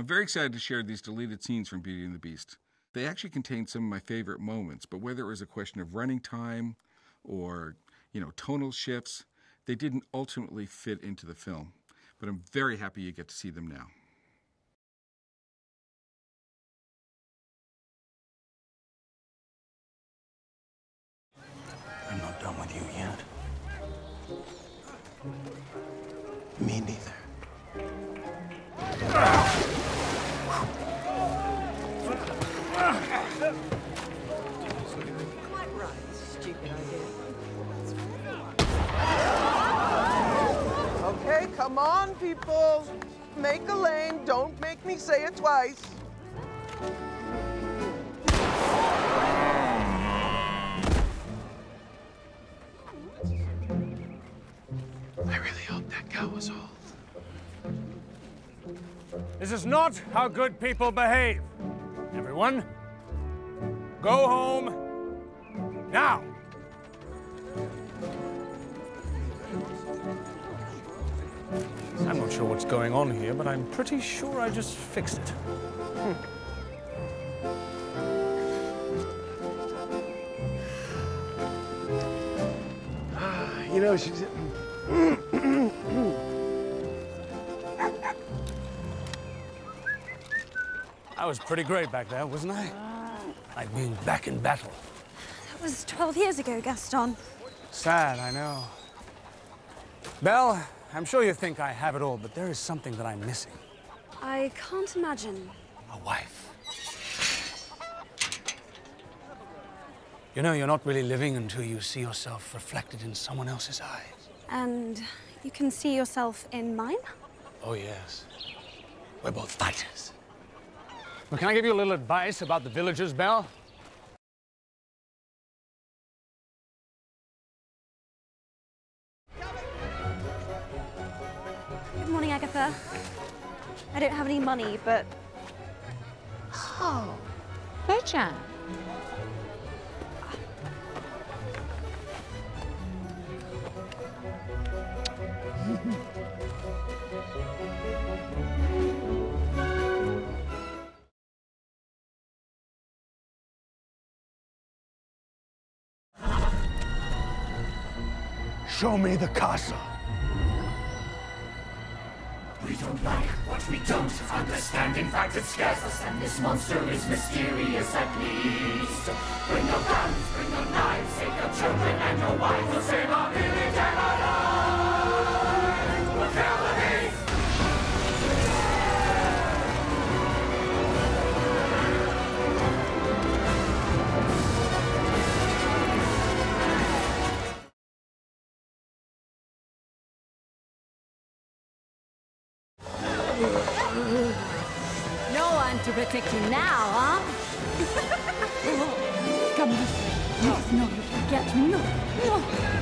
I'm very excited to share these deleted scenes from Beauty and the Beast. They actually contain some of my favorite moments, but whether it was a question of running time or, you know, tonal shifts, they didn't ultimately fit into the film. But I'm very happy you get to see them now. I'm not done with you yet. Me neither. Come on, people. Make a lane. Don't make me say it twice. I really hope that cow was old. This is not how good people behave. Everyone, go home now. I'm not sure what's going on here, but I'm pretty sure I just fixed it. Hmm. You know, she's. I was pretty great back there, wasn't I? Like being back in battle. That was 12 years ago, Gaston. Sad, I know. Belle, I'm sure you think I have it all, but there is something that I'm missing. I can't imagine. A wife. You know, you're not really living until you see yourself reflected in someone else's eyes. And you can see yourself in mine? Oh, yes. We're both fighters. Well, can I give you a little advice about the villagers, Belle? Agatha. I don't have any money, but Oh, Bejan. Show me the castle. Like what we don't understand. In fact, it scares us, and this monster is mysterious at least. Bring your guns, bring your knives, take your children and your wives. We'll save our village and our lives. No one to protect you now, huh? Come this way. No, no, you can get me. No, no.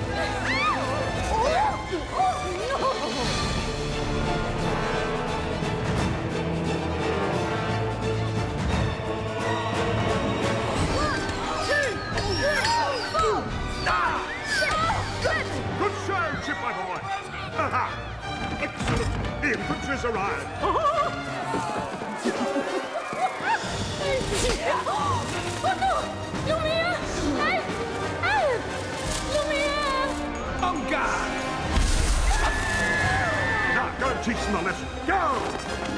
Infantry's arrived! Oh no! Lumiere! Help! Help! Lumiere! On guard! Now, go and teach them a lesson. Go!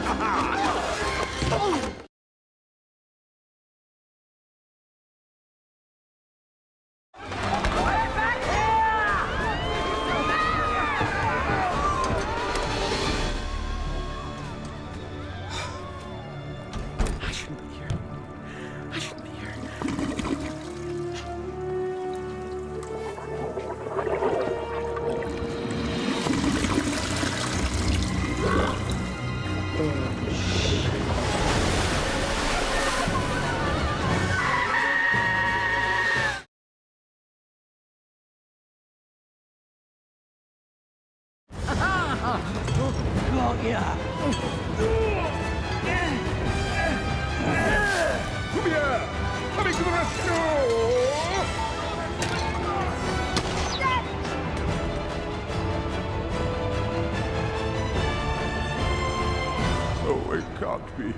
It can't be.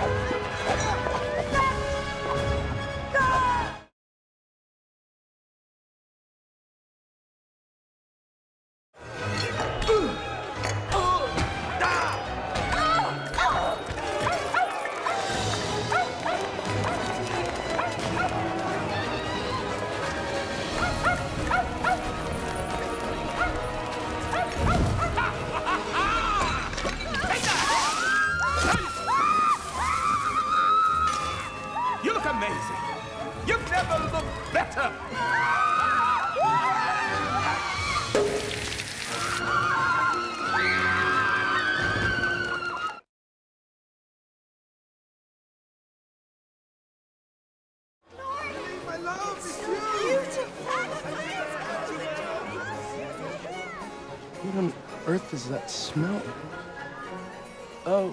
amazing. You've never looked better. My love, it's you. What on earth is that smell? Oh,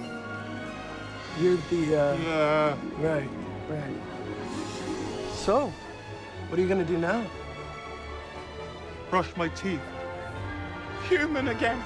you're the, uh... Yeah. Right, right. So, what are you gonna do now? Brush my teeth. Human again.